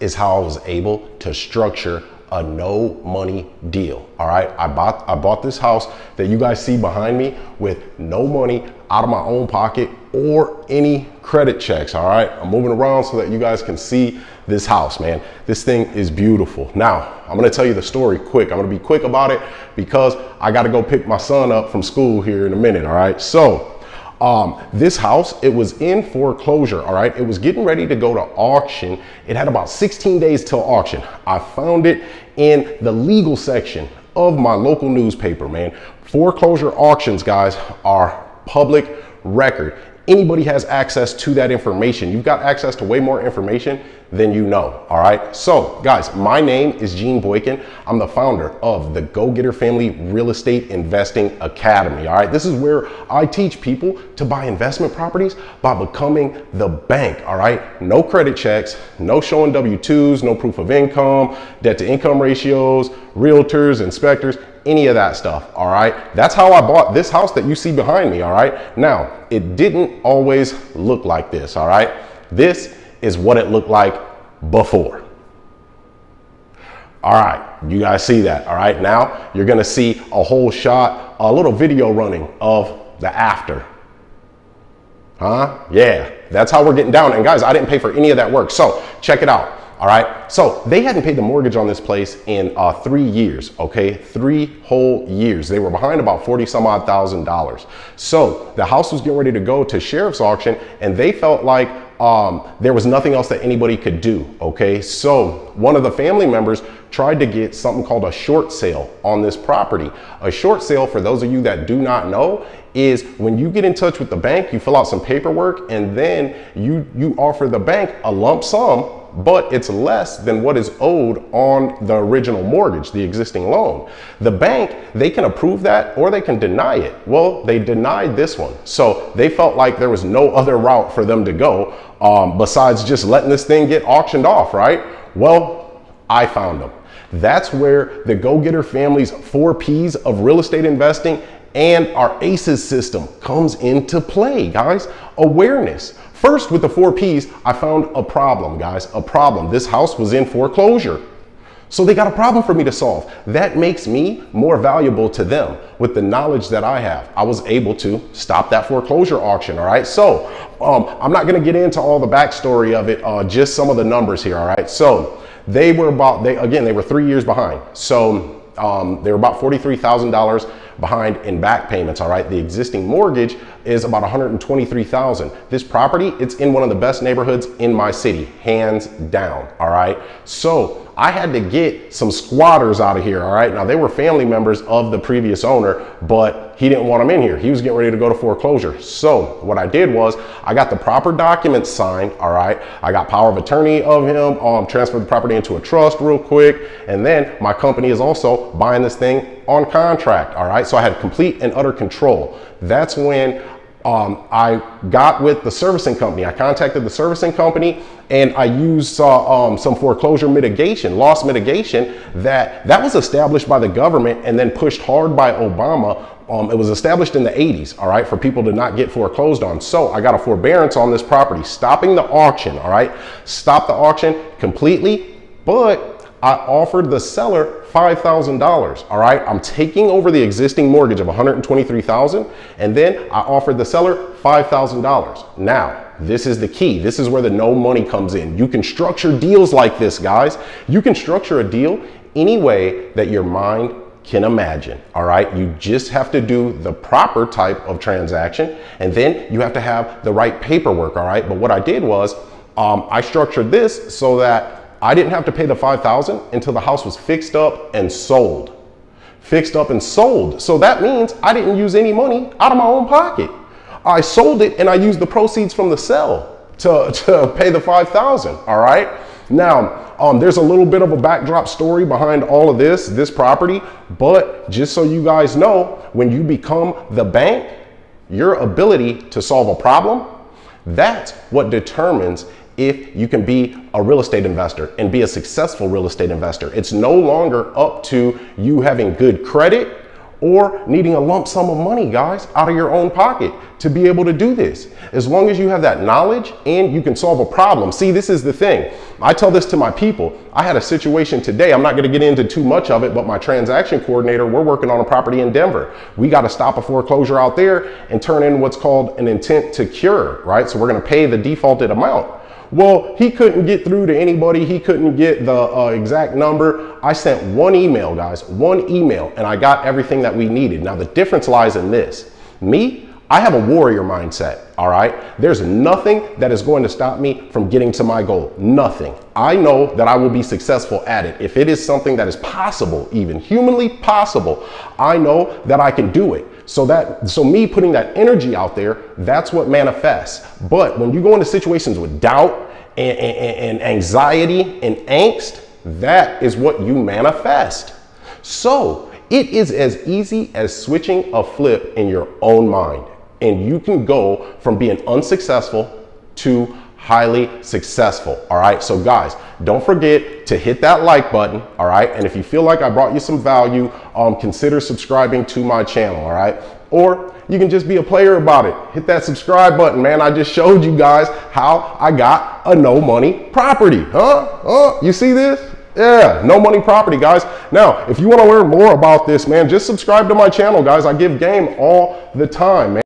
is how I was able to structure a no money deal. All right. I bought I bought this house that you guys see behind me with no money out of my own pocket or any credit checks. All right. I'm moving around so that you guys can see this house, man. This thing is beautiful. Now, I'm gonna tell you the story quick. I'm gonna be quick about it because I gotta go pick my son up from school here in a minute. All right. So um, this house, it was in foreclosure, all right? It was getting ready to go to auction. It had about 16 days till auction. I found it in the legal section of my local newspaper, man. Foreclosure auctions, guys, are public record anybody has access to that information. You've got access to way more information than you know. All right. So, guys, my name is Gene Boykin. I'm the founder of the Go Getter Family Real Estate Investing Academy. All right. This is where I teach people to buy investment properties by becoming the bank. All right. No credit checks, no showing W 2s, no proof of income, debt to income ratios, realtors, inspectors any of that stuff, all right? That's how I bought this house that you see behind me, all right? Now, it didn't always look like this, all right? This is what it looked like before. All right, you guys see that, all right? Now, you're gonna see a whole shot, a little video running of the after. Huh? Yeah, that's how we're getting down. And guys, I didn't pay for any of that work. So check it out. All right. So they hadn't paid the mortgage on this place in uh, three years. Okay. Three whole years. They were behind about 40 some odd thousand dollars. So the house was getting ready to go to sheriff's auction and they felt like um, there was nothing else that anybody could do. Okay. So one of the family members tried to get something called a short sale on this property. A short sale, for those of you that do not know, is when you get in touch with the bank, you fill out some paperwork and then you, you offer the bank a lump sum but it's less than what is owed on the original mortgage, the existing loan. The bank, they can approve that or they can deny it. Well, they denied this one. So they felt like there was no other route for them to go um, besides just letting this thing get auctioned off, right? Well, I found them. That's where the Go Getter family's four P's of real estate investing and our ACEs system comes into play, guys. Awareness. First, with the four P's, I found a problem, guys, a problem. This house was in foreclosure. So they got a problem for me to solve. That makes me more valuable to them with the knowledge that I have. I was able to stop that foreclosure auction. All right. So um, I'm not going to get into all the backstory of it, uh, just some of the numbers here. All right. So they were about, they again, they were three years behind. So um, they were about $43,000 behind in back payments, all right? The existing mortgage is about 123,000. This property, it's in one of the best neighborhoods in my city, hands down, all right? So I had to get some squatters out of here, all right? Now, they were family members of the previous owner, but he didn't want them in here. He was getting ready to go to foreclosure. So what I did was I got the proper documents signed, all right? I got power of attorney of him, um, transferred the property into a trust real quick, and then my company is also buying this thing on contract, all right? So I had complete and utter control. That's when um, I got with the servicing company. I contacted the servicing company and I used uh, um, some foreclosure mitigation, loss mitigation that that was established by the government and then pushed hard by Obama. Um, it was established in the 80s, all right, for people to not get foreclosed on. So I got a forbearance on this property, stopping the auction, all right, stop the auction completely, but I offered the seller $5,000. All right. I'm taking over the existing mortgage of 123,000 and then I offered the seller $5,000. Now, this is the key. This is where the no money comes in. You can structure deals like this, guys. You can structure a deal any way that your mind can imagine. All right. You just have to do the proper type of transaction and then you have to have the right paperwork. All right. But what I did was um, I structured this so that I didn't have to pay the 5000 until the house was fixed up and sold. Fixed up and sold. So that means I didn't use any money out of my own pocket. I sold it and I used the proceeds from the sale to, to pay the 5000 all right? Now, um, there's a little bit of a backdrop story behind all of this, this property, but just so you guys know, when you become the bank, your ability to solve a problem, that's what determines if you can be a real estate investor and be a successful real estate investor. It's no longer up to you having good credit or needing a lump sum of money, guys, out of your own pocket to be able to do this. As long as you have that knowledge and you can solve a problem. See, this is the thing. I tell this to my people. I had a situation today. I'm not going to get into too much of it, but my transaction coordinator, we're working on a property in Denver. We got to stop a foreclosure out there and turn in what's called an intent to cure, right? So we're going to pay the defaulted amount. Well, he couldn't get through to anybody. He couldn't get the uh, exact number. I sent one email, guys, one email, and I got everything that we needed. Now, the difference lies in this. Me, I have a warrior mindset, all right? There's nothing that is going to stop me from getting to my goal. Nothing. I know that I will be successful at it. If it is something that is possible, even humanly possible, I know that I can do it. So that so me putting that energy out there, that's what manifests. But when you go into situations with doubt and, and, and anxiety and angst, that is what you manifest. So it is as easy as switching a flip in your own mind. And you can go from being unsuccessful to highly successful. All right. So guys, don't forget to hit that like button. All right. And if you feel like I brought you some value, um, consider subscribing to my channel. All right. Or you can just be a player about it. Hit that subscribe button, man. I just showed you guys how I got a no money property. Huh? Huh? You see this? Yeah, no money property, guys. Now, if you want to learn more about this, man, just subscribe to my channel, guys. I give game all the time, man.